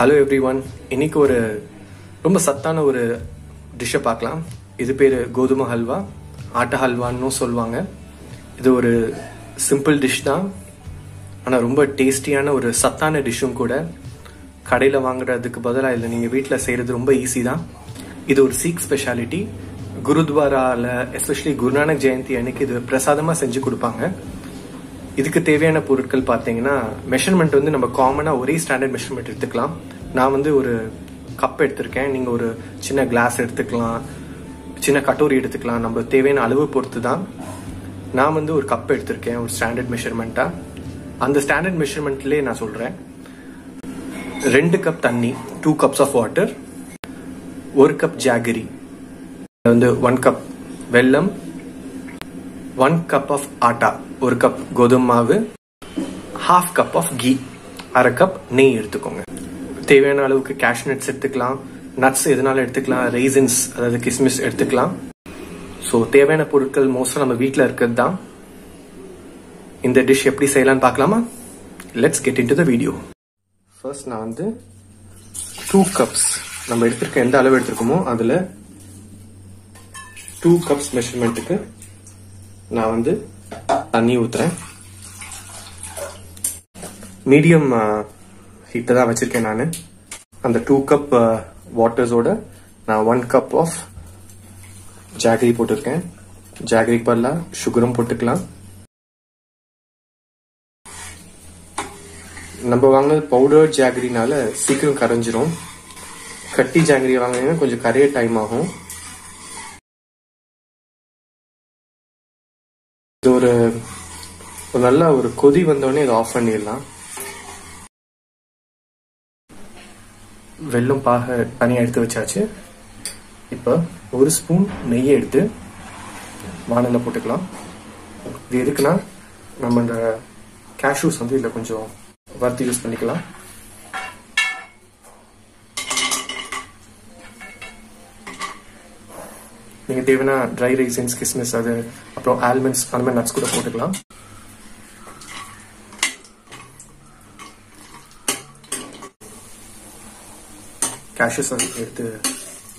Hello every one இன்னைக்கு ஒரு ரொம்ப சத்தான ஒரு டிஷ்ஷை பார்க்கலாம். இது பேர் கோதுமை ஹல்வா. ஆட்ட ஹல்வான்னு சொல்லுவாங்க. இது ஒரு சிம்பிள் டிஷ் தான். ஆனால் ரொம்ப டேஸ்டியான ஒரு சத்தான டிஷ்ஷும் கூட கடையில் வாங்குறதுக்கு பதிலாக இல்லை நீங்கள் வீட்டில் செய்கிறது ரொம்ப ஈஸி தான். இது ஒரு சீக் ஸ்பெஷாலிட்டி குருத்வாராவில் எஸ்பெஷலி குருநானக் ஜெயந்தி அன்னைக்கு இது பிரசாதமாக செஞ்சு கொடுப்பாங்க. இதுக்கு தேவையான பொருட்கள் பார்த்தீங்கன்னா மெஷர்மெண்ட் வந்து நம்ம காமனாக ஒரே ஸ்டாண்டர்ட் மெஷர்மெண்ட் எடுத்துக்கலாம். நான் வந்து ஒரு கப் எடுத்திருக்கேன். நீங்கள் ஒரு சின்ன கிளாஸ் எடுத்துக்கலாம். சின்ன கட்டோரி எடுத்துக்கலாம். நம்ம தேவையான அளவு பொறுத்து தான் நான் வந்து ஒரு கப் எடுத்திருக்கேன் ஒரு ஸ்டாண்டர்ட் மெஷர்மெண்ட்டாக அந்த ஸ்டாண்டர்ட் மெஷர்மெண்ட்லேயே நான் சொல்கிறேன் ரெண்டு கப் தண்ணி டூ கப்ஸ் ஆஃப் வாட்டர் ஒரு கப் ஜாகரி வந்து ஒன் கப் வெல்லம் ஒன் கப் ஆஃப் ஆட்டா ஒரு கப் கோதுமை மாவு ஹாஃப் கப் ஆஃப் கீ அரை கப் நெய் எடுத்துக்கோங்க. தேவையான அளவுக்கு கேஷ் நட்ஸ் எடுத்துக்கலாம். நட்ஸ் எதனால எடுத்துக்கலாம்? ரெய்சன்ஸ் அதாவது கிஸ்மிஸ் எடுத்துக்கலாம். ஸோ தேவையான பொருட்கள் மோஸ்ட்டாக நம்ம வீட்டில் இருக்கிறது தான் இந்த டிஷ் எப்படி செய்யலாம்னு பார்க்கலாமா? Let's get into the video first நான் வந்து டூ கப்ஸ் நம்ம எடுத்திருக்க எந்த அளவு எடுத்திருக்கோமோ அதில் டூ கப்ஸ் மெஷர்மெண்ட்டுக்கு நான் வந்து தண்ணி ஊற்றுறேன் மீடியம் ஹீட்டை தான் வச்சுருக்கேன் நான். அந்த டூ கப் வாட்டர்ஸோட நான் ஒன் கப் ஆஃப் ஜாகரி போட்டிருக்கேன். ஜாகிரி பதிலாக சுகரும் போட்டுக்கலாம். நம்ம வாங்கினது பவுடர் ஜாகரினால சீக்கிரம் கரைஞ்சிரும். கட்டி ஜாகரி வாங்கினீங்கன்னா கொஞ்சம் கரைய டைம் ஆகும். ஒரு ஒரு நல்ல ஒரு கொதி வந்தோடனே இதை ஆஃப் பண்ணிடலாம். வெள்ளம் பாக தனியாக எடுத்து வச்சாச்சு. இப்போ ஒரு ஸ்பூன் நெய்யை எடுத்து வானலில் போட்டுக்கலாம். இது எதுக்குன்னா நம்ம இந்த கேஷ்யூஸ் வந்து இதில் கொஞ்சம் வறுத்து யூஸ் பண்ணிக்கலாம். நீங்கள் தேவைன்னா ட்ரை ரைசன்ஸ் கிஸ்மிஸ் அது அப்புறம் ஆல்மண்ட்ஸ் அந்த மாதிரி நட்ஸ் கூட போட்டுக்கலாம் கேஷஸ் எடுத்து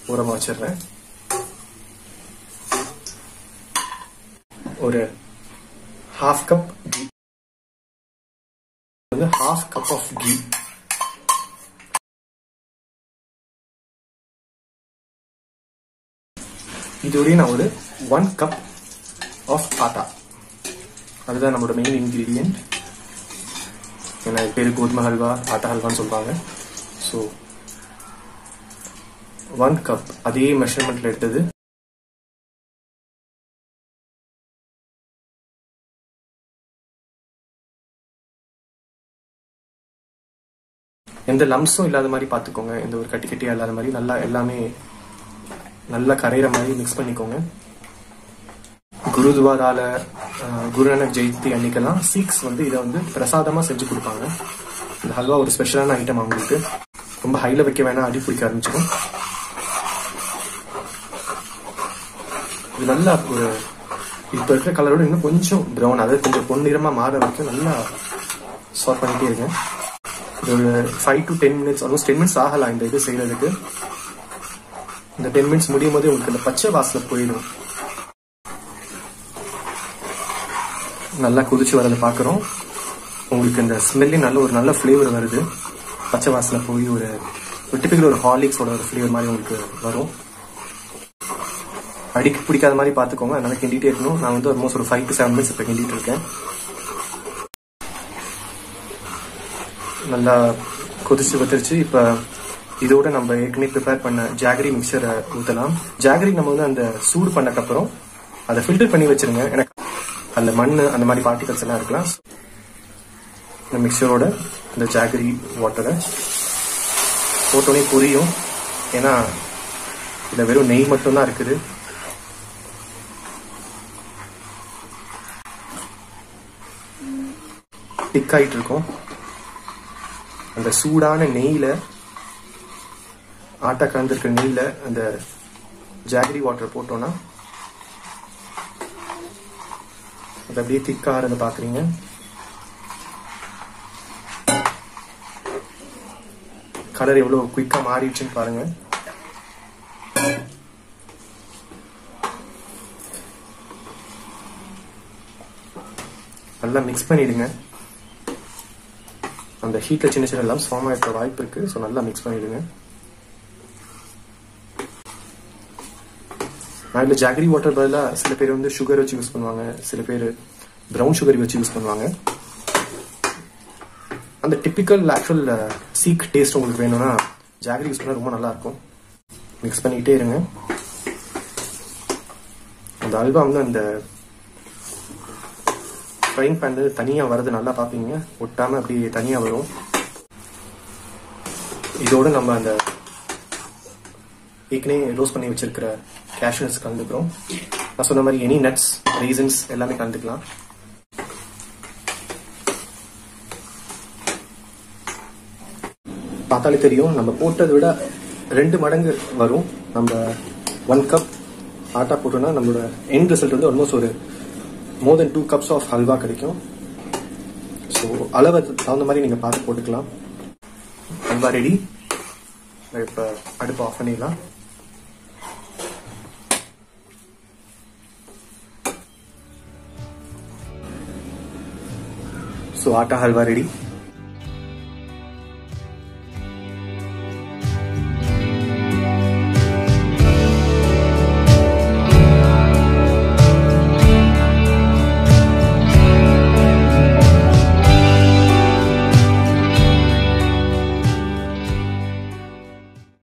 ஊறமாக வச்சிடுறேன் ஒரு ஹாஃப் கப் வந்து ஹாஃப் கப் ஆஃப் கீ இதோடய நான் ஒரு ஒன் கப் ஆஃப் ஆட்டா அதுதான் நம்மளோட மெயின் இன்க்ரீடியன்ட் ஏன்னா இது பேர் கோதுமை ஹல்வா ஆட்டா ஹல்வான்னு சொல்லுவாங்க ஸோ ஒன் கப் அதே மெஷர்மெண்ட்ல எடுத்தது. எந்த லம்ஸும் இல்லாத மாதிரி பார்த்துக்கோங்க. எந்த ஒரு கட்டி கட்டியா இல்லாத மாதிரி நல்லா எல்லாமே நல்லா கரையிற மாதிரி மிக்ஸ் பண்ணிக்கோங்க. குருத்வாரால குருநானக் ஜெயந்தி அன்னைக்கெல்லாம் சீக்ஸ் வந்து இதை வந்து பிரசாதமா செஞ்சு கொடுப்பாங்க. இந்த ஹல்வா ஒரு ஸ்பெஷலான ஐட்டம் அவங்களுக்கு ரொம்ப ஹைல வைக்க வேணாம் அடி பிடிக்க ஆரம்பிச்சிடும். இது நல்லா ஒரு இப்ப இருக்கிற கலரோட இன்னும் கொஞ்சம் ப்ரௌன் அதாவது கொஞ்சம் பொன்னிறமா மாற வரைக்கும் நல்லா சார்ட் பண்ணிட்டே இருக்கேன். ஒரு five to ten minutes almost ten minutes ஆகலாம் இந்த இது செய்யறதுக்கு இந்த டென் மினிட்ஸ் முடியும் போது உங்களுக்கு இந்த பச்சை வாசல போயிடும். நல்லா குதிச்சு வரதை பார்க்குறோம். உங்களுக்கு இந்த ஸ்மெல்லி நல்ல ஒரு நல்ல ஃப்ளேவர் வருது. பச்சை வாசல போய் ஒரு டிப்பிக்கல் ஒரு ஹார்லிக்ஸோட ஒரு ஃப்ளேவர் மாதிரி உங்களுக்கு வரும். அடிக்க பிடிக்காத மாதிரி பார்த்துக்கோங்க. அதனால கிண்டிட்டே இருக்கணும். நான் வந்து ஆல்மோஸ்ட் ஒரு ஃபைவ் டு செவன் மினிட்ஸ் இப்போ கிண்டிட்டு இருக்கேன். நல்லா கொதிச்சு வத்திருச்சு இப்போ இதோட நம்ம ஏற்கனவே ப்ரிப்பேர் பண்ண ஜாகரி மிக்சரை ஊற்றலாம் ஜாகரி நம்ம வந்து அந்த சூடு பண்ணக்கப்புறம் அதை ஃபில்டர் பண்ணி வச்சிருங்க. எனக்கு அந்த மண் அந்த மாதிரி பார்ட்டிகல்ஸ் எல்லாம் இருக்கலாம். இந்த மிக்சரோட இந்த ஜாகரி வாட்டரை போட்டோடனே புரியும். ஏன்னா இதில் வெறும் நெய் மட்டும்தான் இருக்குது. டிக் ஆயிட்டு இருக்கும் அந்த சூடான நெய்யில் ஆட்டா கலந்துருக்க நெய்ல அந்த ஜாகரி வாட்டர் போட்டோம்னா அது அப்படியே திக்காக பாக்குறீங்க கலர் எவ்வளோ குயிக்காக மாறிடுச்சுன்னு பாருங்க. நல்லா மிக்ஸ் பண்ணிடுங்க. அந்த ஹீட்டில் சின்ன சின்ன லம்ஸ் ஃபார்ம் வாய்ப்பு இருக்கு ஸோ நல்லா மிக்ஸ் பண்ணிடுங்க. நான் இதில் ஜாகரி வாட்டர் பதிலாக சில பேர் வந்து சுகர் வச்சு யூஸ் பண்ணுவாங்க. சில பேர் ப்ரௌன் சுகர் வச்சு யூஸ் பண்ணுவாங்க. அந்த டிப்பிக்கல் ஆக்சுவல் சீக் டேஸ்ட் உங்களுக்கு வேணும்னா ஜாகரி யூஸ் பண்ணால் ரொம்ப நல்லா இருக்கும் மிக்ஸ் பண்ணிக்கிட்டே இருங்க. அந்த அல்வா வந்து அந்த ஃப்ரைங் பேன் தனியாக வர்றது நல்லா பார்ப்பீங்க. ஒட்டாமல் அப்படி தனியாக வரும். இதோட நம்ம அந்த ஏற்கனவே ரோஸ் பண்ணி வச்சிருக்கிற கேஷ்யூஸ் கலந்துக்கிறோம். நான் சொன்ன மாதிரி எனி நட்ஸ் ரீசன்ஸ் எல்லாமே கலந்துக்கலாம். பார்த்தாலே தெரியும் நம்ம போட்டதை விட ரெண்டு மடங்கு வரும். நம்ம ஒன் கப் ஆட்டா போட்டோம்னா நம்மளோட எண்ட் ரிசல்ட் வந்து ஆல்மோஸ்ட் ஒரு more then two cups of halwa கிடைக்கும். ஸோ அளவை தகுந்த மாதிரி நீங்கள் பார்த்து போட்டுக்கலாம். ஹல்வா ரெடி இப்போ அடுப்பு ஆஃப் பண்ணிடலாம். So atta halwa ready